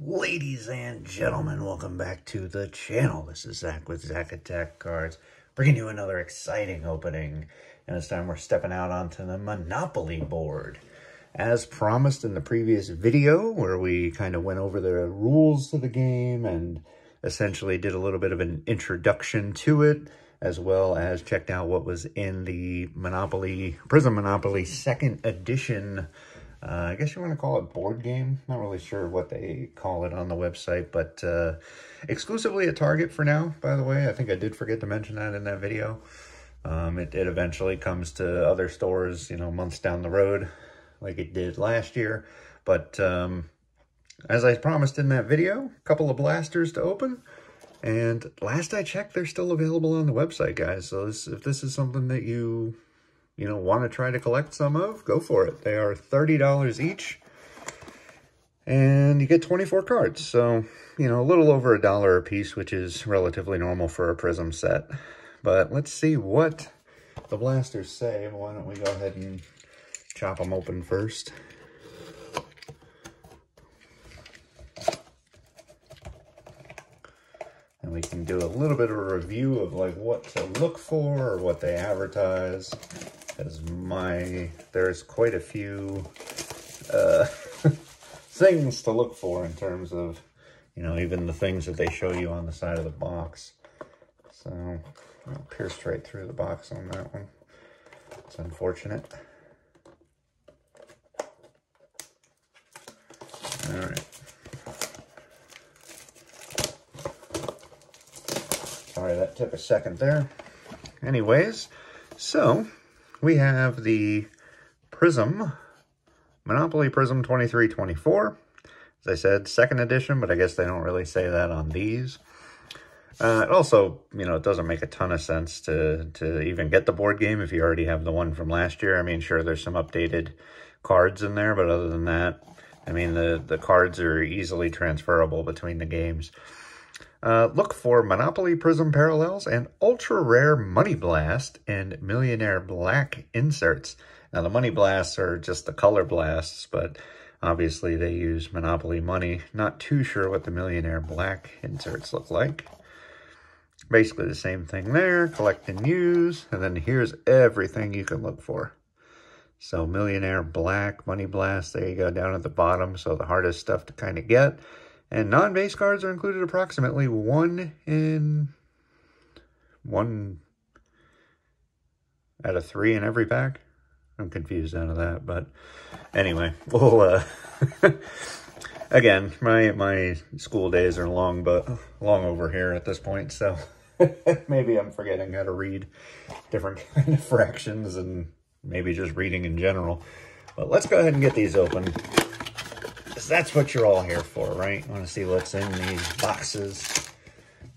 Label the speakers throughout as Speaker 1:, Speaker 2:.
Speaker 1: Ladies and gentlemen, welcome back to the channel. This is Zak with Zak Attack Kards, bringing you another exciting opening. And this time we're stepping out onto the Monopoly board. As promised in the previous video, where we kind of went over the rules of the game and essentially did a little bit of an introduction to it, as well as checked out what was in the Monopoly, Prizm Monopoly second edition uh, I guess you want to call it board game. Not really sure what they call it on the website, but uh, exclusively at Target for now, by the way. I think I did forget to mention that in that video. Um, it, it eventually comes to other stores, you know, months down the road, like it did last year. But um, as I promised in that video, a couple of blasters to open. And last I checked, they're still available on the website, guys. So this, if this is something that you you know, want to try to collect some of, go for it. They are $30 each, and you get 24 cards. So, you know, a little over a dollar a piece, which is relatively normal for a Prizm set. But let's see what the blasters say. Why don't we go ahead and chop them open first. And we can do a little bit of a review of like what to look for or what they advertise because my there's quite a few uh, things to look for in terms of, you know, even the things that they show you on the side of the box. So I'll pierce right through the box on that one. It's unfortunate. All right. Sorry, that took a second there. Anyways, so we have the Prizm, Monopoly Prizm 2324. As I said, second edition, but I guess they don't really say that on these. Uh, it also, you know, it doesn't make a ton of sense to, to even get the board game if you already have the one from last year. I mean, sure, there's some updated cards in there, but other than that, I mean, the, the cards are easily transferable between the games. Uh, look for Monopoly Prizm Parallels and Ultra Rare Money Blast and Millionaire Black inserts. Now, the Money Blasts are just the color blasts, but obviously they use Monopoly money. Not too sure what the Millionaire Black inserts look like. Basically the same thing there, collect and use, and then here's everything you can look for. So Millionaire Black, Money Blast, there you go, down at the bottom, so the hardest stuff to kind of get. And non-base cards are included approximately one in one out of three in every pack. I'm confused out of that, but anyway, well, uh, again, my my school days are long, but long over here at this point, so maybe I'm forgetting how to read different kind of fractions and maybe just reading in general. But let's go ahead and get these open that's what you're all here for, right? Want to see what's in these boxes.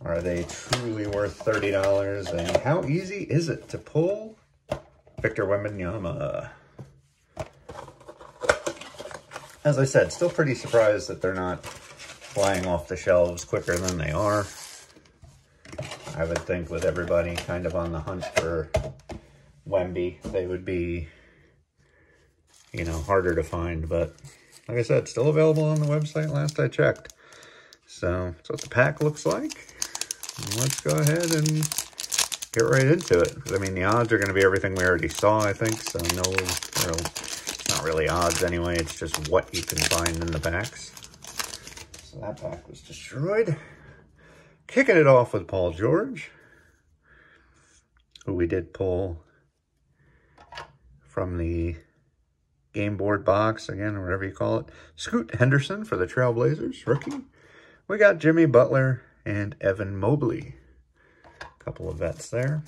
Speaker 1: Are they truly worth $30? And how easy is it to pull Victor Wembanyama? As I said, still pretty surprised that they're not flying off the shelves quicker than they are. I would think with everybody kind of on the hunt for Wemby, they would be, you know, harder to find, but like I said, still available on the website last I checked. So that's what the pack looks like. let's go ahead and get right into it. I mean, the odds are going to be everything we already saw, I think. So no real, not really odds anyway. It's just what you can find in the packs. So that pack was destroyed. Kicking it off with Paul George, who we did pull from the game board box, again, or whatever you call it. Scoot Henderson for the Trailblazers, rookie. We got Jimmy Butler and Evan Mobley. A couple of vets there.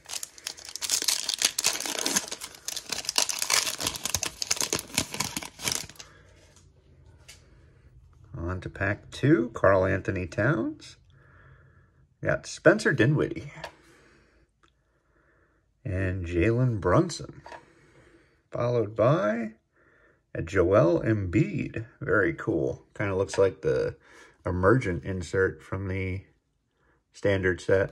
Speaker 1: On to pack two, Karl-Anthony Towns. We got Spencer Dinwiddie. And Jalen Brunson. Followed by Joel Embiid. Very cool. Kind of looks like the emergent insert from the standard set.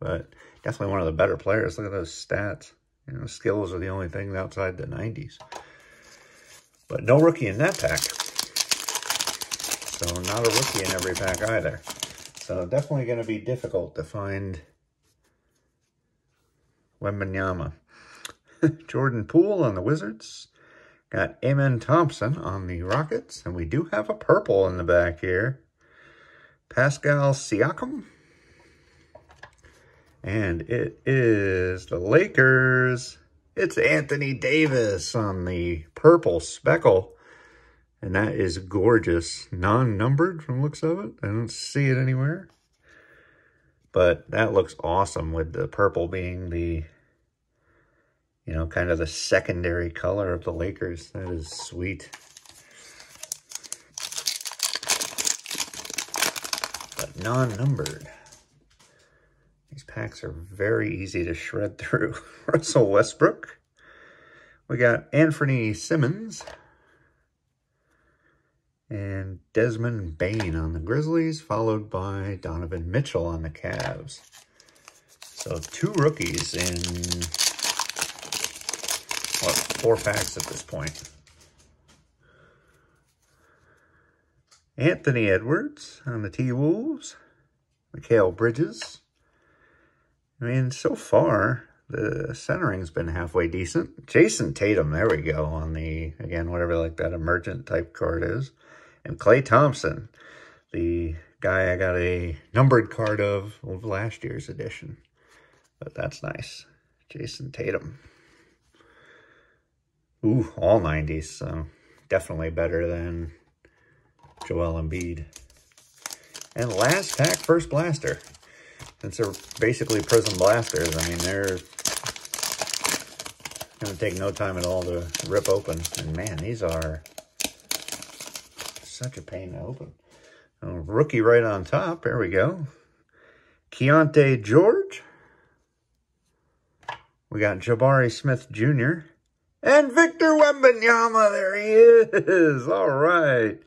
Speaker 1: But definitely one of the better players. Look at those stats. You know, skills are the only thing outside the 90s. But no rookie in that pack. So not a rookie in every pack either. So definitely going to be difficult to find Wembanyama. Jordan Poole on the Wizards. Got Amen Thompson on the Rockets. And we do have a purple in the back here. Pascal Siakam. And it is the Lakers. It's Anthony Davis on the purple speckle. And that is gorgeous. Non-numbered from looks of it. I don't see it anywhere. But that looks awesome with the purple being the, you know, kind of the secondary color of the Lakers. That is sweet. But non-numbered. These packs are very easy to shred through. Russell Westbrook. We got Anfernee Simons and Desmond Bane on the Grizzlies, followed by Donovan Mitchell on the Cavs. So two rookies in, what, four packs at this point. Anthony Edwards on the T-Wolves. Mikal Bridges. I mean, so far, the centering's been halfway decent. Jayson Tatum, there we go, on the, again, whatever like that emergent type card is. And Klay Thompson, the guy I got a numbered card of, of last year's edition. But that's nice. Jayson Tatum. Ooh, all 90s, so definitely better than Joel Embiid. And last pack, first blaster. Since they're basically Prizm Blasters, I mean, they're going to take no time at all to rip open. And man, these are such a pain to open. Rookie right on top. There we go. Keyonte George. We got Jabari Smith Jr. And Victor Wembanyama. There he is. All right.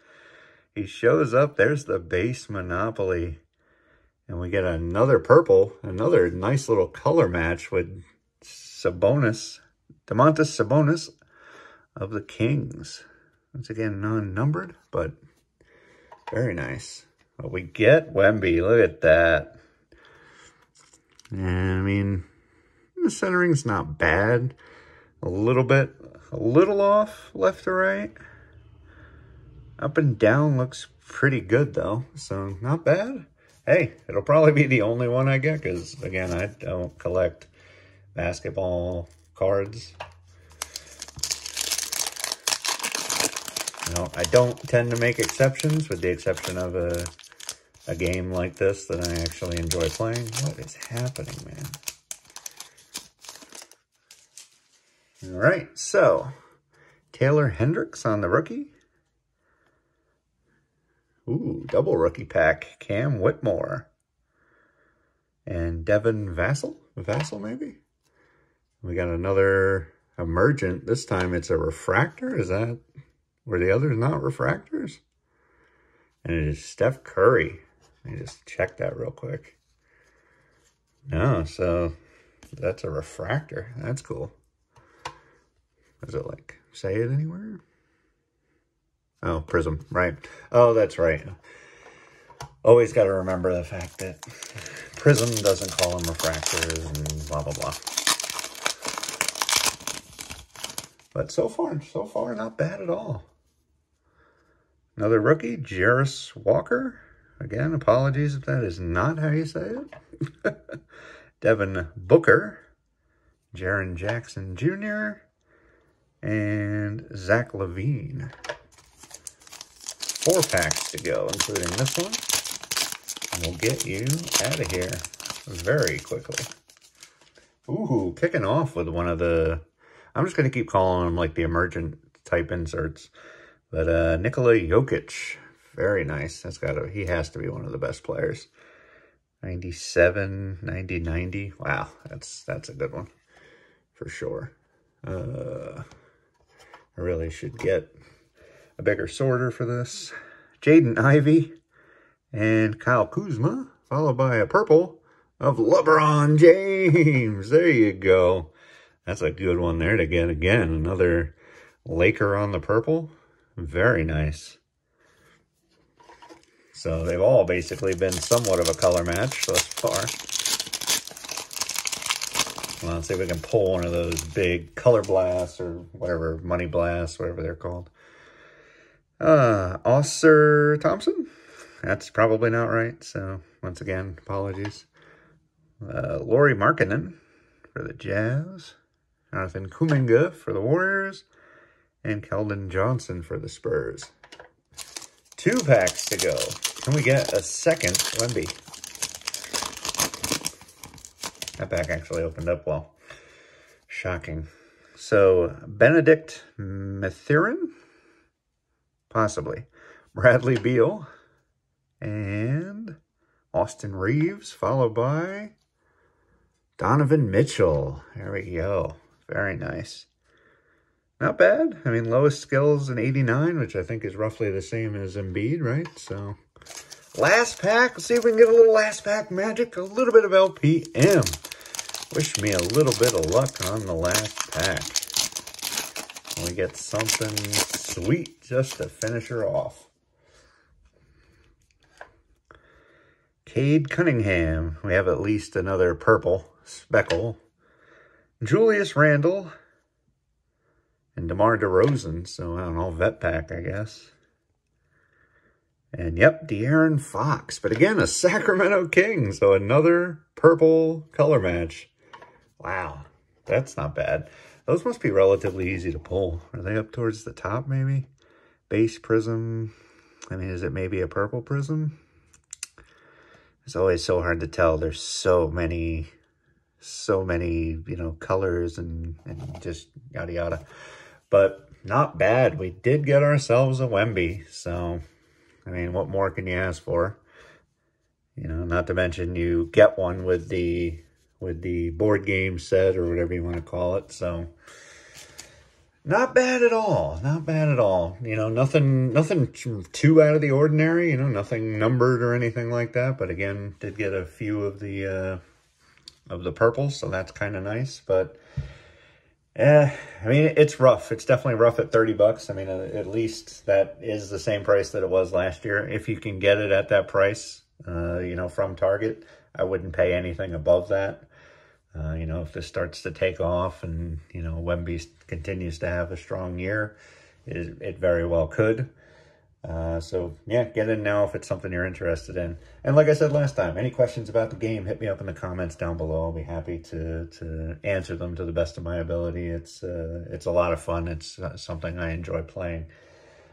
Speaker 1: He shows up. There's the base Monopoly. And we get another purple. Another nice little color match with Sabonis. Domantas Sabonis of the Kings. Once again, non-numbered, but very nice. What we get, Wemby, look at that. And, I mean, the centering's not bad. A little bit, a little off left to right. Up and down looks pretty good, though, so not bad. Hey, it'll probably be the only one I get, because, again, I don't collect basketball cards. Now, I don't tend to make exceptions, with the exception of a, a game like this that I actually enjoy playing. What is happening, man? All right, so Taylor Hendricks on the rookie. Ooh, double rookie pack. Cam Whitmore. And Devin Vassell? Vassell, maybe? We got another emergent. This time it's a refractor. Is that were the others not refractors? And it is Steph Curry. Let me just check that real quick. No, so that's a refractor. That's cool. Does it like say it anywhere? Oh, prism, right. Oh, that's right. Always got to remember the fact that prism doesn't call them refractors and blah, blah, blah. But so far, so far, not bad at all. Another rookie, Jarace Walker. Again, apologies if that is not how you say it. Devin Booker, Jaren Jackson Jr., and Zach LaVine. Four packs to go, including this one. And we'll get you out of here very quickly. Ooh, kicking off with one of the... I'm just going to keep calling them like the emergent type inserts. But uh, Nikola Jokic, very nice. That's got to, he has to be one of the best players. 97, 90, 90. Wow, that's that's a good one for sure. Uh, I really should get a bigger sorter for this. Jaden Ivey and Kyle Kuzma, followed by a purple of LeBron James. There you go. That's a good one there to get again. Another Laker on the purple. Very nice. So they've all basically been somewhat of a color match thus far. Well, let's see if we can pull one of those big color blasts or whatever, money blasts, whatever they're called. Uh, Ausar Thompson? That's probably not right. So once again, apologies. Uh, Lauri Markkanen for the Jazz. Jonathan Kuminga for the Warriors. And Keldon Johnson for the Spurs. Two packs to go. Can we get a second Wemby? That pack actually opened up well. Shocking. So, Bennedict Mathurin? Possibly. Bradley Beal. And Austin Reaves, followed by Donovan Mitchell. There we go. Very nice. Not bad. I mean, lowest skills an 89, which I think is roughly the same as Embiid, right? So, last pack. Let's see if we can get a little last pack magic. A little bit of LPM. Wish me a little bit of luck on the last pack. We get something sweet just to finish her off. Cade Cunningham. We have at least another purple speckle. Julius Randle and DeMar DeRozan. So, I don't know, vet pack, I guess. And yep, De'Aaron Fox. But again, a Sacramento King. So another purple color match. Wow, that's not bad. Those must be relatively easy to pull. Are they up towards the top, maybe? Base prism. I mean, is it maybe a purple prism? It's always so hard to tell. There's so many, so many, you know, colors and, and just yada yada but not bad. We did get ourselves a Wemby, so, I mean, what more can you ask for? You know, not to mention you get one with the with the board game set or whatever you want to call it. So not bad at all. Not bad at all. You know, nothing nothing too out of the ordinary, you know, nothing numbered or anything like that, but again, did get a few of the uh of the purples, so that's kind of nice, but yeah, I mean, it's rough. It's definitely rough at 30 bucks. I mean, uh, at least that is the same price that it was last year. If you can get it at that price, uh, you know, from Target, I wouldn't pay anything above that. Uh, you know, if this starts to take off and, you know, Wemby continues to have a strong year, it, it very well could. Uh, so yeah, get in now if it's something you're interested in. And like I said last time, any questions about the game, hit me up in the comments down below. I'll be happy to to answer them to the best of my ability. It's uh, it's a lot of fun. It's uh, something I enjoy playing.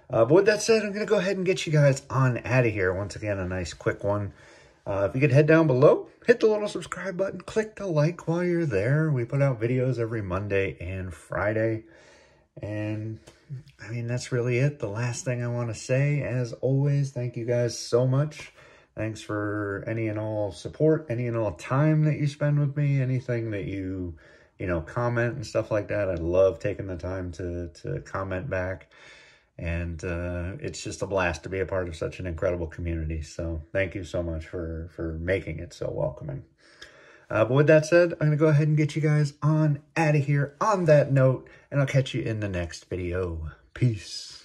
Speaker 1: Uh, but with that said, I'm going to go ahead and get you guys on out of here. Once again, a nice quick one. Uh, if you could head down below, hit the little subscribe button, click the like while you're there. We put out videos every Monday and Friday. And I mean, that's really it. The last thing I want to say, as always, thank you guys so much. Thanks for any and all support, any and all time that you spend with me, anything that you, you know, comment and stuff like that. I love taking the time to, to comment back. And uh, it's just a blast to be a part of such an incredible community. So thank you so much for, for making it so welcoming. Uh, but with that said, I'm going to go ahead and get you guys on out of here on that note, and I'll catch you in the next video. Peace.